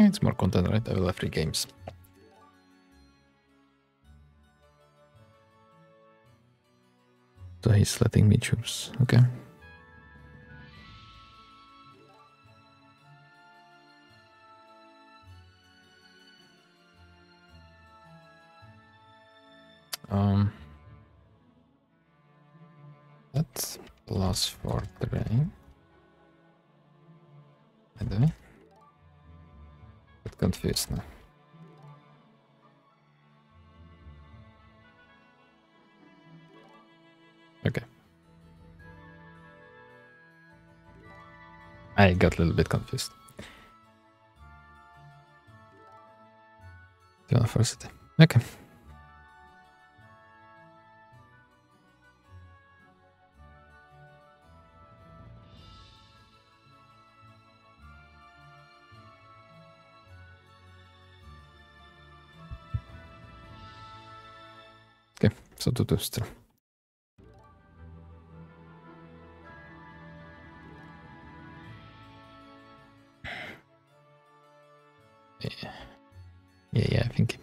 It's more content, right? I will have three games. So he's letting me choose. Okay. Um, that's plus four terrain. I do. Get confused now. Okay. I got a little bit confused. University. Okay. Okay, so to do still. Yeah, yeah, yeah I think.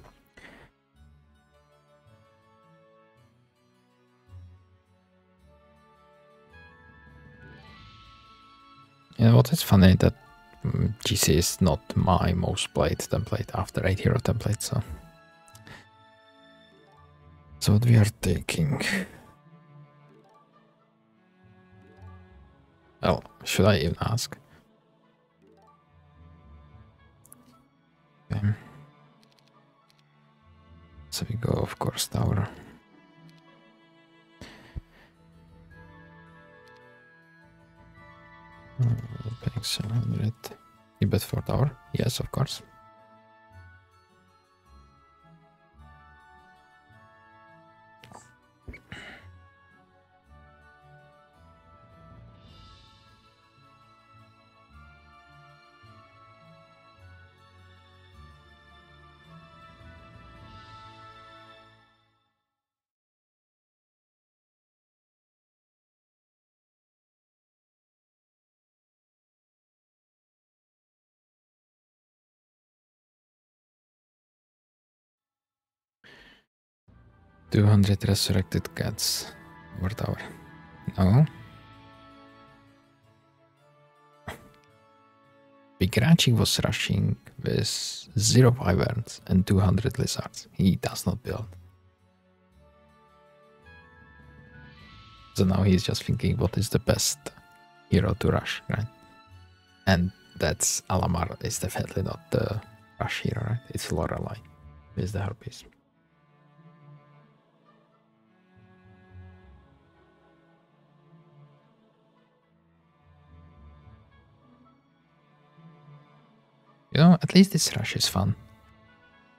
Yeah, what is funny that JC is not my most played template after 8 hero template, so. So what we are taking. Oh, should I even ask? Okay. So we go, of course, tower. Hmm, Paying 700. You bet for tower? Yes, of course. Two hundred resurrected cats over tower. No. Bigrachi was rushing with zero wyverns and 200 lizards. He does not build. So now he's just thinking what is the best hero to rush, right? And that's Alamar is definitely not the rush hero, right? It's Lorelei with the harpies. You know, at least this rush is fun.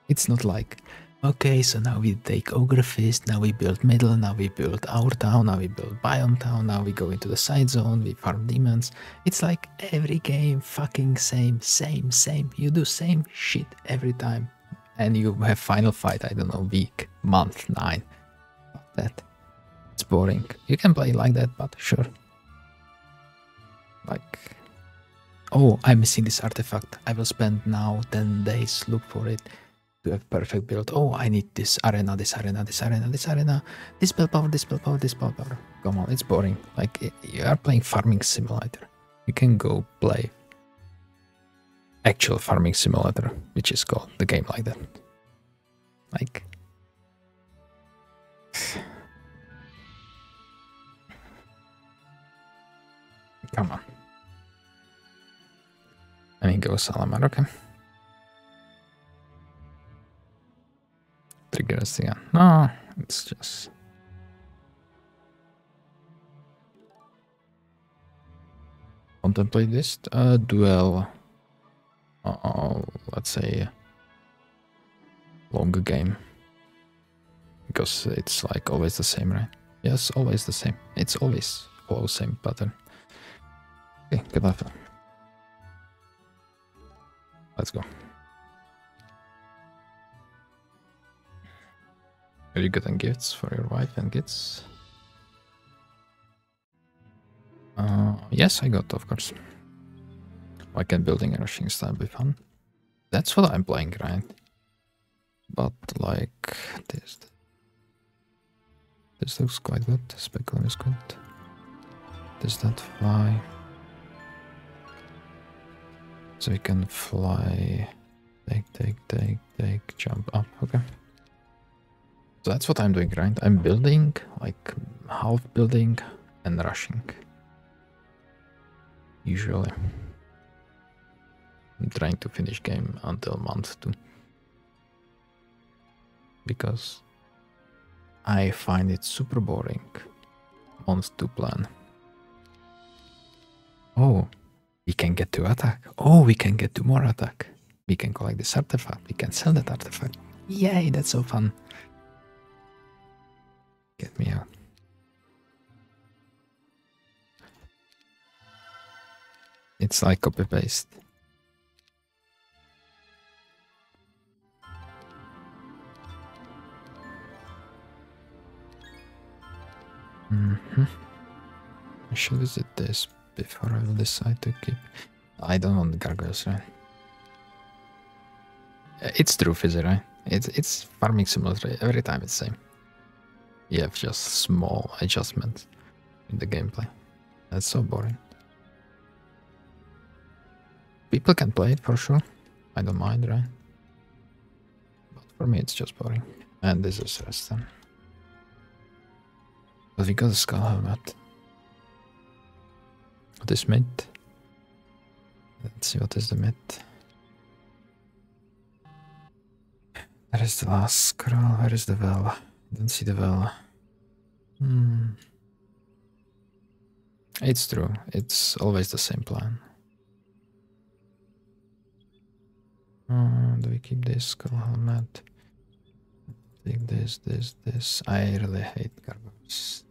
It's not like, okay, so now we take Ogre Fist, now we build middle, now we build our town, now we build biome town, now we go into the side zone, we farm demons. It's like every game, fucking same, same, same. You do same shit every time. And you have final fight, I don't know, week, month, nine. Fuck that. It's boring. You can play like that, but sure. Like, oh, I'm missing this artifact. I will spend now 10 days look for it to have perfect build. Oh, I need this arena, this arena, this arena, this arena, this spell power, this spell power, this spell power. Come on, it's boring. Like you are playing farming simulator. You can go play actual farming simulator, which is called the game like that. Like Come on. I mean, go Salamar, okay. Trigger us again. No, it's just. Contemplate this. Uh, duel. Uh, let's say. Longer game. Because it's like always the same, right? Yes, always the same. It's always follow same pattern. Okay, good enough. Let's go. Are you getting gifts for your wife and kids? Uh, yes, I got, of course. Why can't building and rushing style be fun? That's what I'm playing, right? But like this. This looks quite good. Speculum is good. Does that fly? So we can fly. Take, take, take, take, jump up. Okay. So that's what I'm doing, right? I'm building, like half building and rushing. Usually. I'm trying to finish game until month two. Because I find it super boring. Month two plan. Oh, we can get to attack. Oh, we can get to more attack. We can collect this artifact. We can sell that artifact. Yay, that's so fun. Get me out. It's like copy paste. Mm -hmm. I should visit this before I will decide to keep. I don't want the gargoyles, right? Uh, it's true, Fizzy, right? It's it's farming simulator every time it's same. You have just small adjustments in the gameplay. That's so boring. People can play it for sure. I don't mind, right? But for me, it's just boring. And this is Reston. But we got a skull helmet. What is myth? Let's see what is the myth. That is the last scroll. Where is the well? I Don't see the well. Hmm. It's true. It's always the same plan. Uh, do we keep this skull helmet? Take this, this, this. I really hate gargoyles.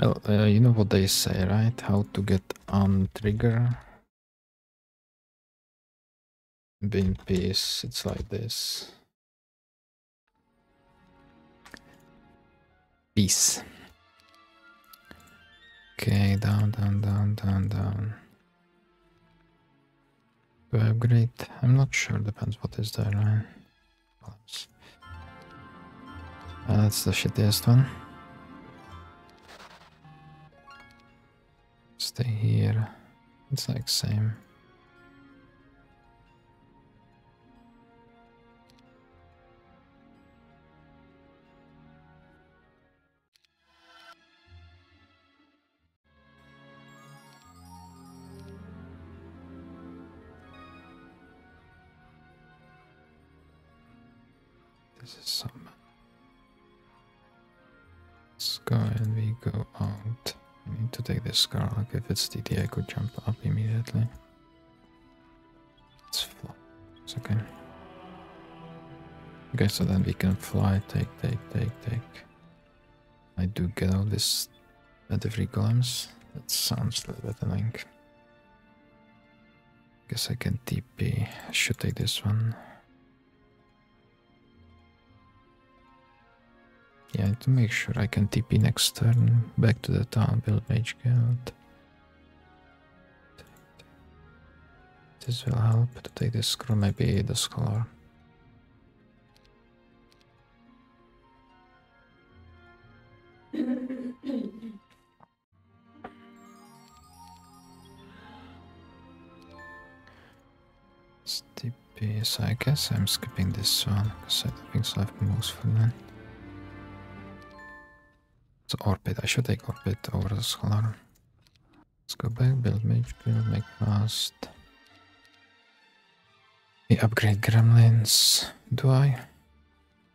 Well, uh, you know what they say, right? How to get on trigger. Bin peace, it's like this. Peace. Okay, down, down, down, down, down. Do I upgrade? I'm not sure, depends what is there, right? Uh, that's the shittiest one. Stay here. It's like same. If it's TT, I could jump up immediately. It's fly. It's okay. Okay, so then we can fly. Take, take, take, take. I do get all this free golems. That sounds a little bit annoying. Guess I can TP. I should take this one. Yeah, to make sure I can TP next turn back to the town, build Mage Guild. This will help to take this scroll, maybe the scholar. TP, so I guess I'm skipping this one because I don't think so I have moves for that. So Orbit, I should take Orbit over the Scholar. Let's go back, build Mage, build, make fast. We upgrade Gremlins. Do I?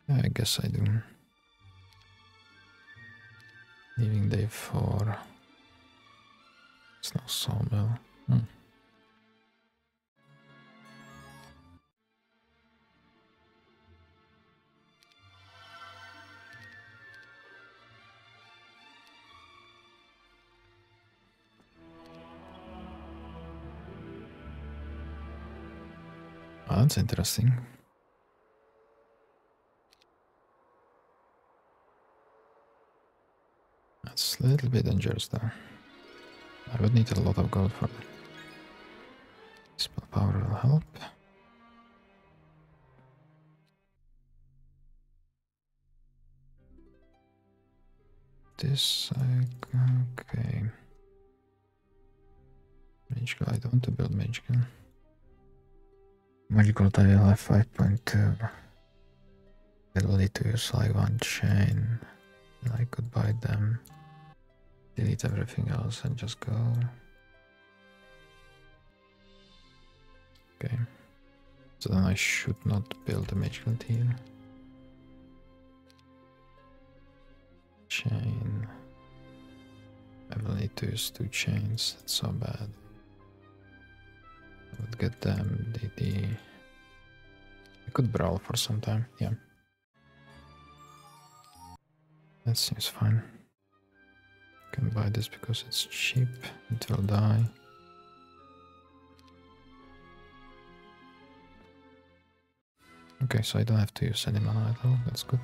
Yeah, I guess I do. Leaving day 4. It's no sawmill. Hmm. That's interesting. That's a little bit dangerous there. I would need a lot of gold for that. Spell power will help. This, okay. Magical, I don't want to build magical. Magical I will have 5.2. It'll need to use like one chain. I could buy them. Delete everything else and just go. Okay. So then I should not build a magical tier. Chain. I will need to use two chains. That's so bad. Would get them DD. I could brawl for some time, yeah. That seems fine. Can buy this because it's cheap. It will die. Okay, so I don't have to use any mana at all. That's good.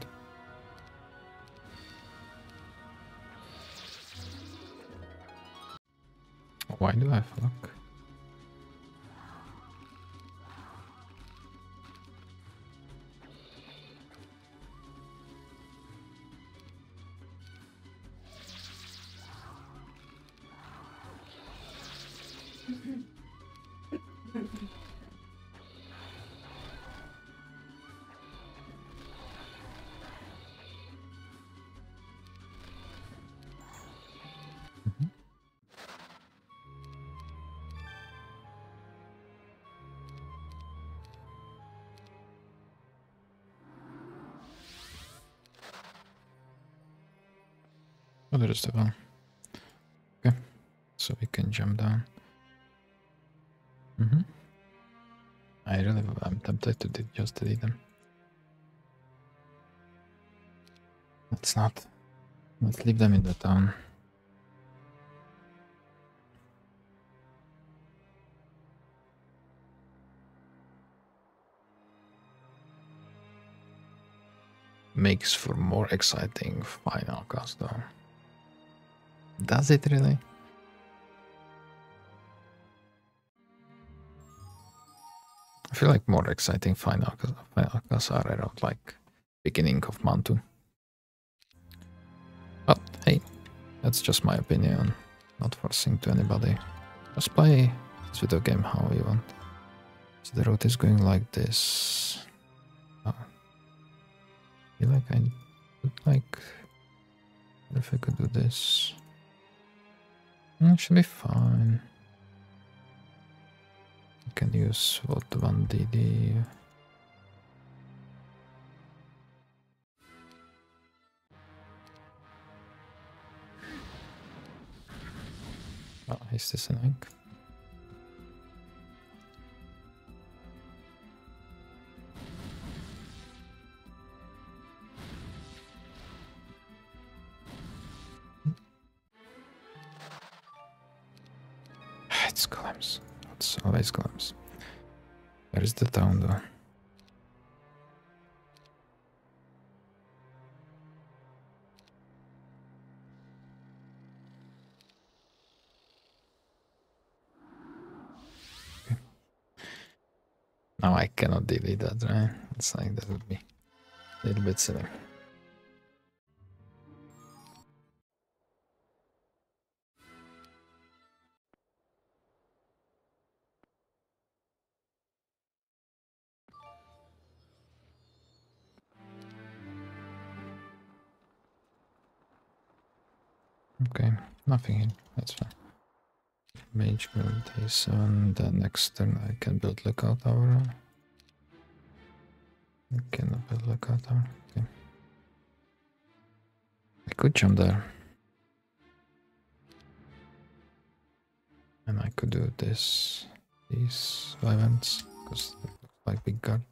Why do I have luck? Oh, there is the. Okay, so we can jump down. Mm -hmm. I really, I'm tempted to just delete them. Let's not. Let's leave them in the town. Makes for more exciting final though. Does it really? I feel like more exciting final finals are around like beginning of month oh, But hey, that's just my opinion. Not forcing to anybody. Just play this video game how you want. So the route is going like this. Oh. I feel like I would like if I could do this. It should be fine. I can use what one DD. Oh, ah, is this an ink? It's glimpse. It's always glimpse. Where is the town though? Now I cannot delete that, right? It's like that would be a little bit silly. Nothing. That's fine. Mage build A7, the next turn I can build lookout tower. I cannot build lookout tower. Okay. I could jump there. And I could do this, these events, because it looks like big guard.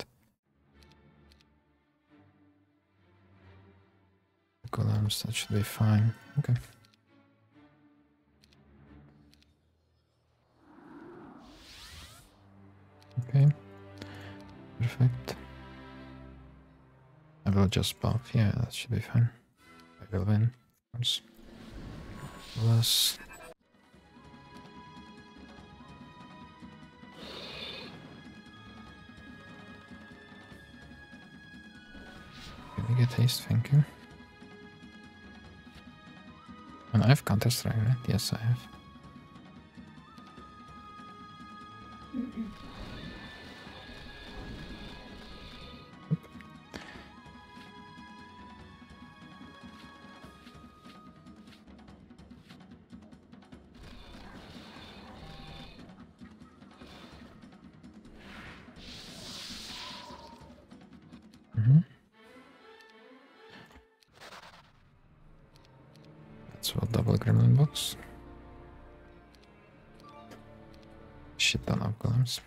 Golems, that should be fine. Okay. Okay. Perfect. I will just buff. Yeah, that should be fine. I will win. Of course. plus. Did we get haste? Thank you. And I have Counter Strike, right? Yes, I have. Shit ton of golems.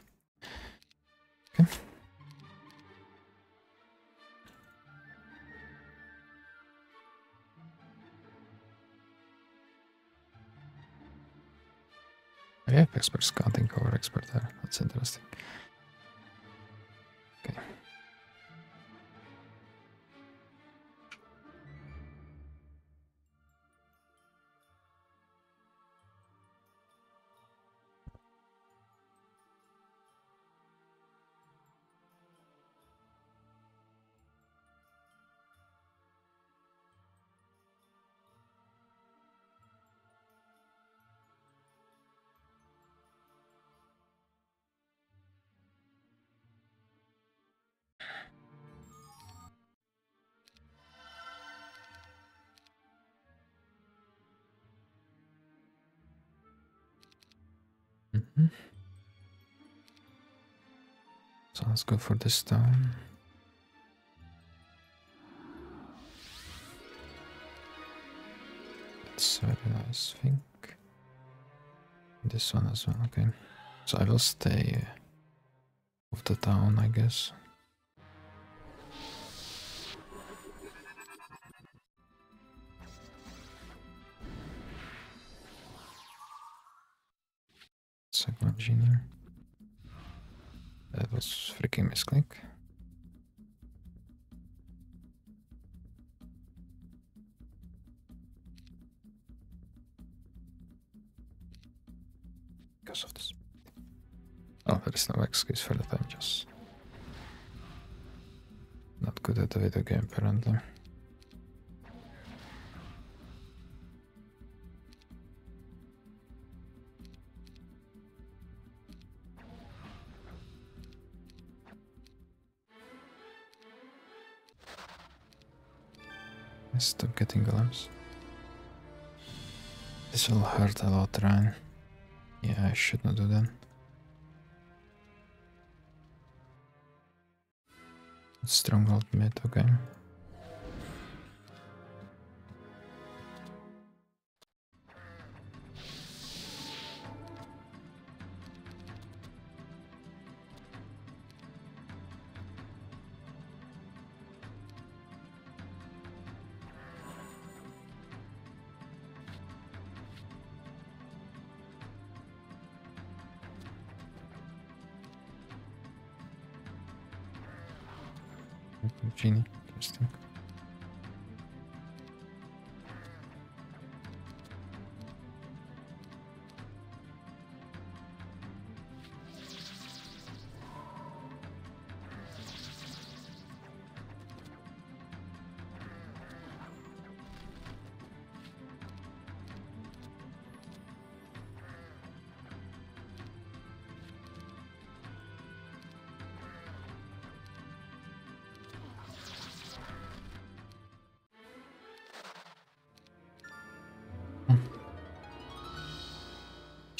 Okay. I have expert scouting cover expert there. That's interesting. Mhm. So let's go for the stone. That's very nice, I think. This one as well, okay. So I will stay of the town, I guess. Getting golems. This will hurt a lot, Ryan. Yeah, I should not do that. Stronghold mid, okay.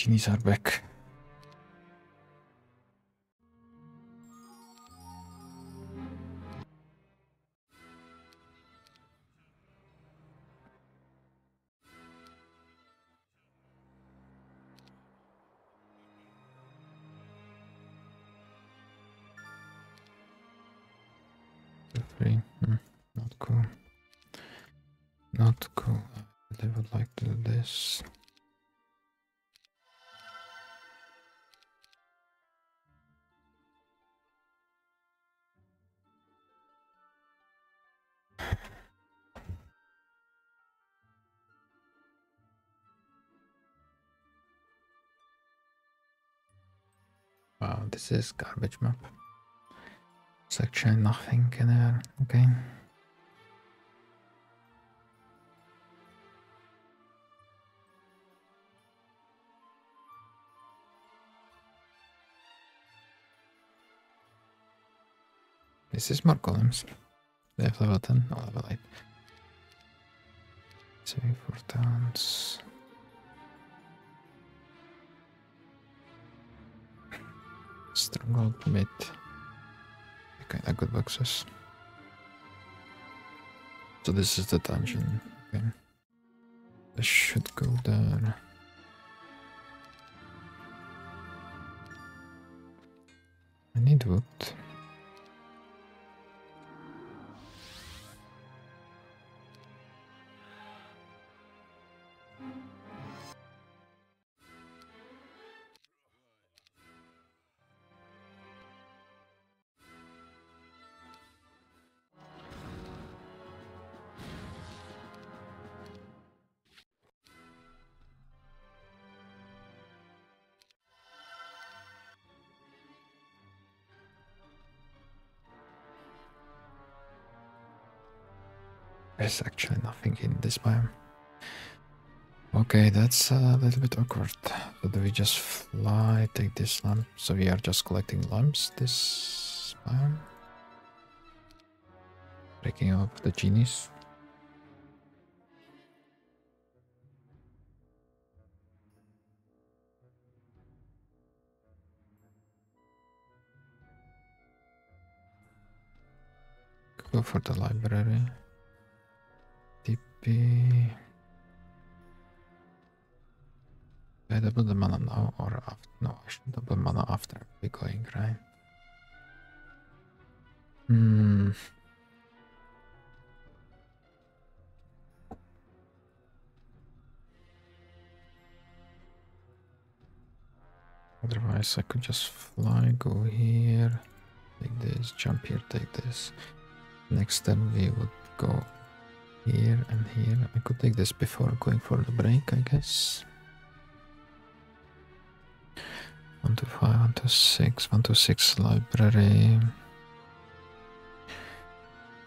Genies are Wow, this is garbage map. It's actually nothing in there. Okay. This is more golems. They have level 10 or level 8. Saving for towns. Stronghold mid. Kinda good boxes. So this is the dungeon. Okay. I should go there. I need wood. There's actually nothing in this biome. Okay, that's a little bit awkward. So do we just fly, take this lamp? So we are just collecting lamps this biome? Breaking up the genies. Go for the library. Do I double the mana now or after? No, I should double mana after we going, right? Hmm. Otherwise, I could just fly, go here, take this, jump here, take this. Next turn, we would go here and here. I could take this before going for the break, I guess. One to five, one to six, one to six library.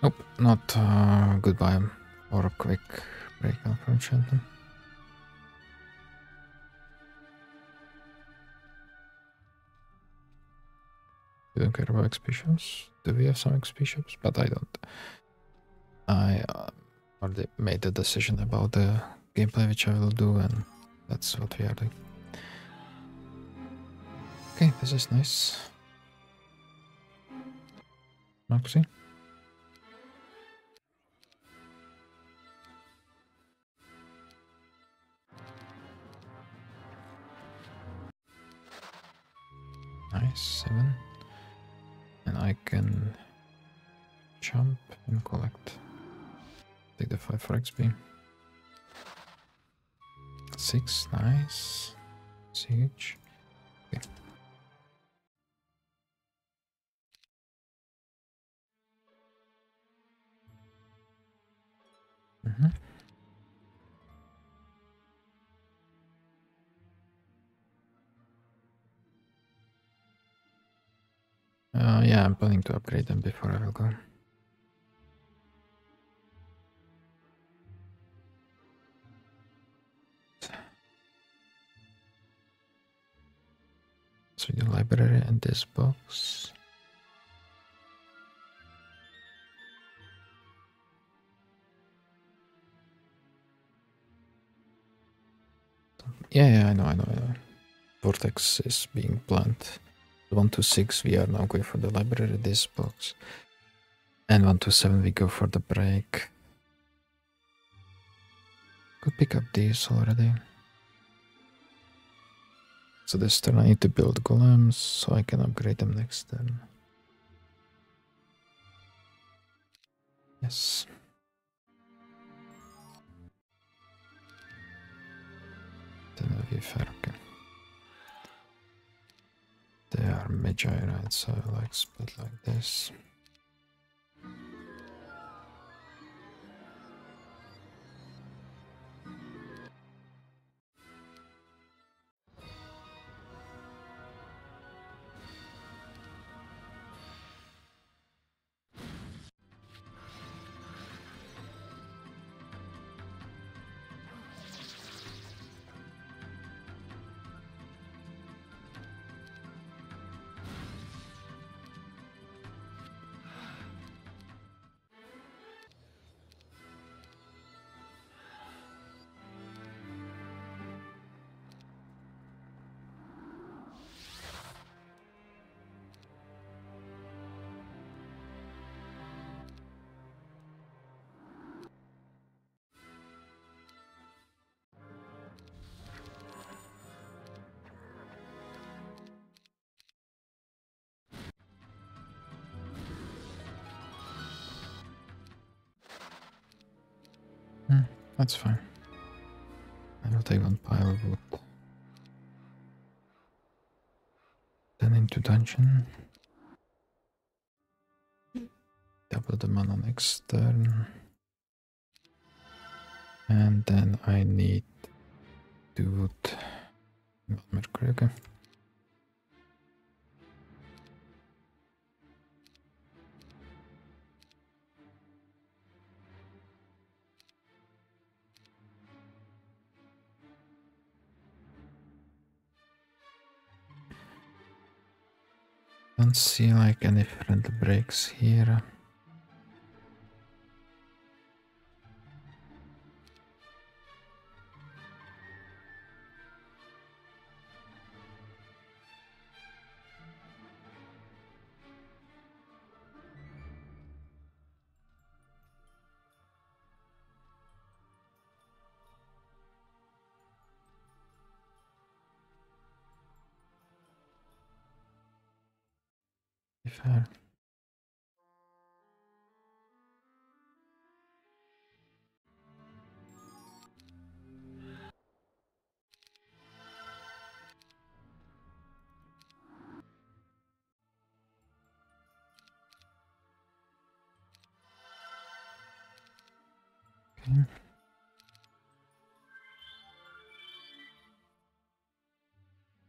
Nope, not uh, goodbye or a quick break, unfortunately. You don't care about XP shops? Do we have some XP shops? But I don't. I uh, already made the decision about the gameplay which I will do and that's what we are doing. Okay, this is nice. Moxie. Nice, seven. And I can jump and collect. Take the 5 for XP. 6, nice. Siege. Okay. Mm -hmm. Uh, yeah, I'm planning to upgrade them before I will go. So the library and this box. Yeah, yeah, I know, I know, I know. Vortex is being planned. 1 to 6 we are now going for the library, this box. And 1 to 7 we go for the break. Could pick up these already. So this turn I need to build golems so I can upgrade them next turn. Yes. They are magi, right? So I like split like this. That's fine. I will take one pile of wood. Then into dungeon. Double the mana next turn. And then I need to wood. Mercury, okay. Don't see like any friendly breaks here.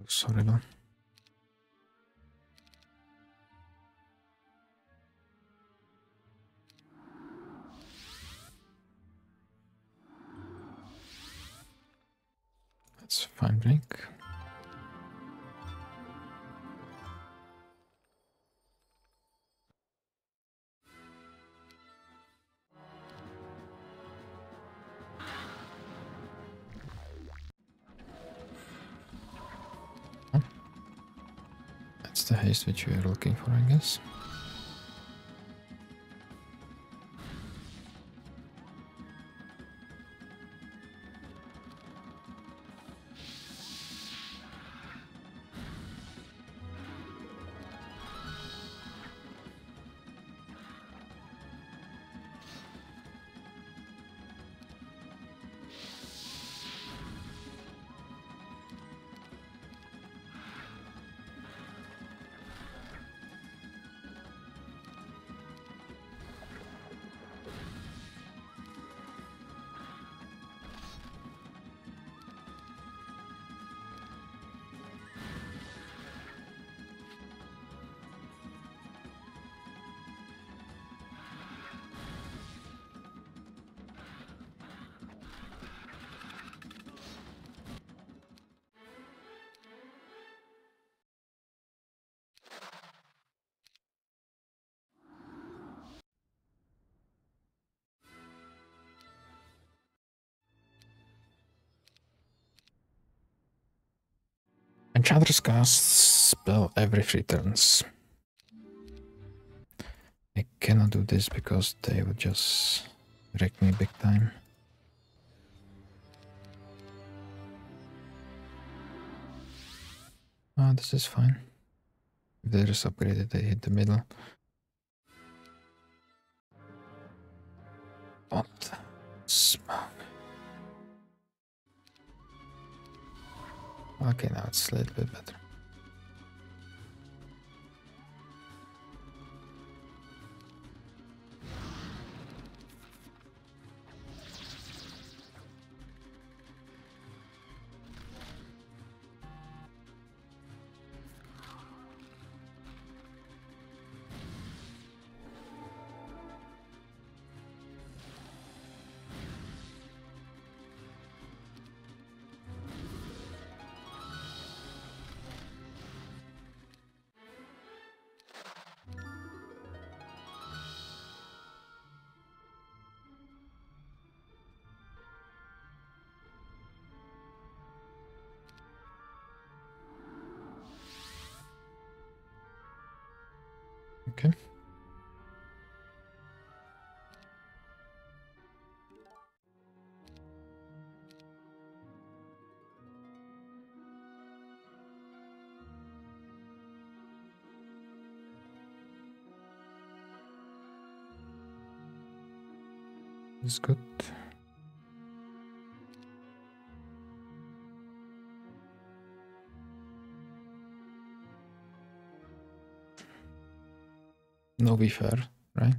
Sorry, man. That's fine, drink. Which are looking for, I guess. Enchantress casts spell every three turns. I cannot do this because they would just wreck me big time. Ah, this is fine. If they just upgraded, they hit the middle. What? Smoke. Okay, now it's a little bit better. Okay. Is good. No be fair, right?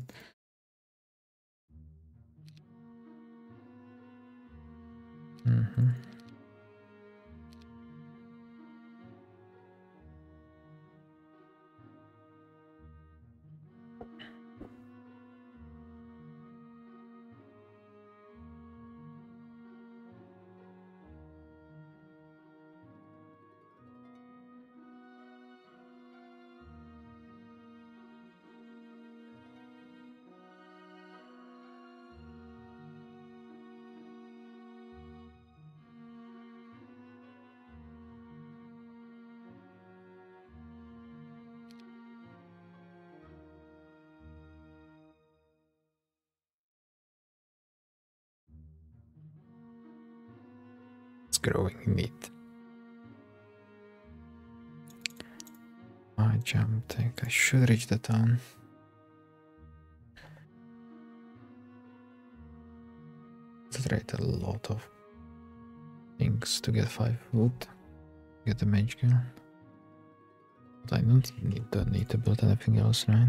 Growing neat. I jump think I should reach the town. Trade a lot of things to get five wood. Get the mage guild. But I don't need, don't need to build anything else, right?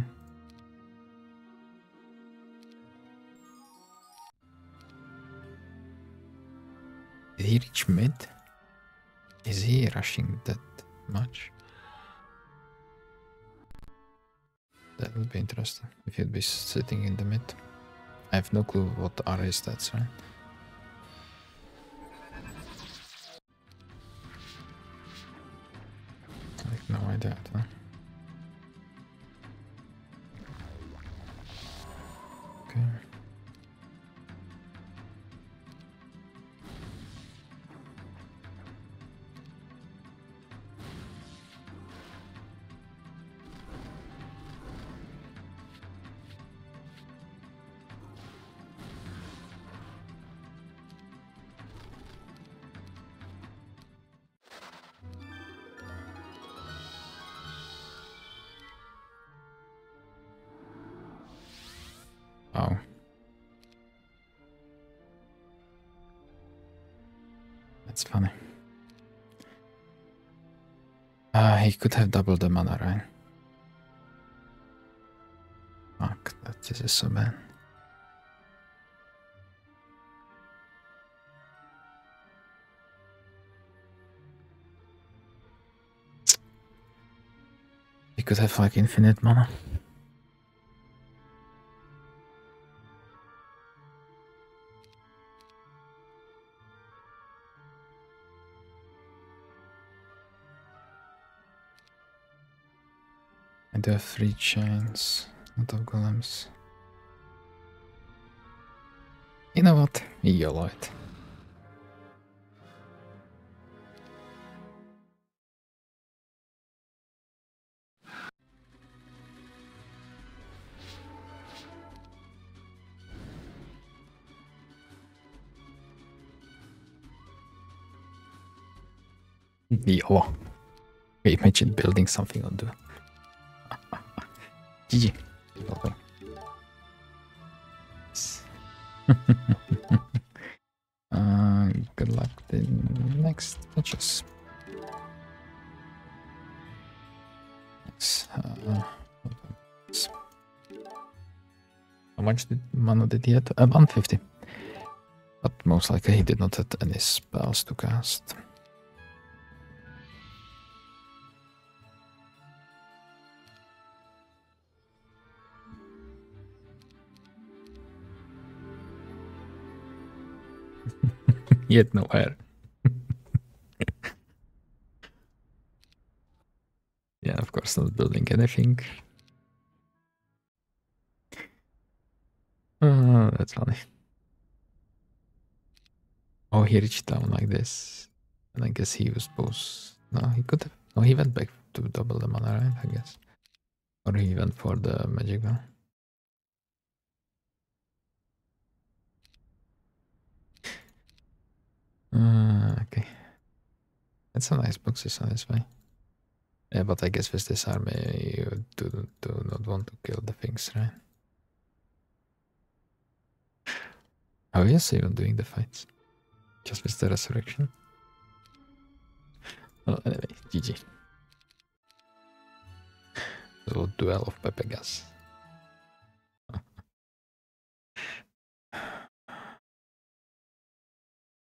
Did he reach mid? Is he rushing that much? That would be interesting if he'd be sitting in the mid. I have no clue what are his stats, right? Have no idea. Huh? Okay. That's funny. Uh, he could have doubled the mana, right? Fuck, that this is so bad. He could have like infinite mana. I do have three chains, not of golems. You know what? YOLO it. YOLO. Imagine building something on the Welcome. uh, good luck the next matches. Yes, uh, how much did mana did he have? Uh, 150. But most likely he did not have any spells to cast. Yet nowhere. yeah, of course, not building anything. Oh, that's funny. Oh, he reached down like this. And I guess he was supposed. No, he could have. No, he went back to double the mana, right? I guess. Or he went for the magic one. Okay. That's a nice boxes on this way. Yeah, but I guess with this army you do, do not want to kill the things, right? How is even doing the fights? Just with the resurrection? Well, anyway, GG. Little duel of Pepegas.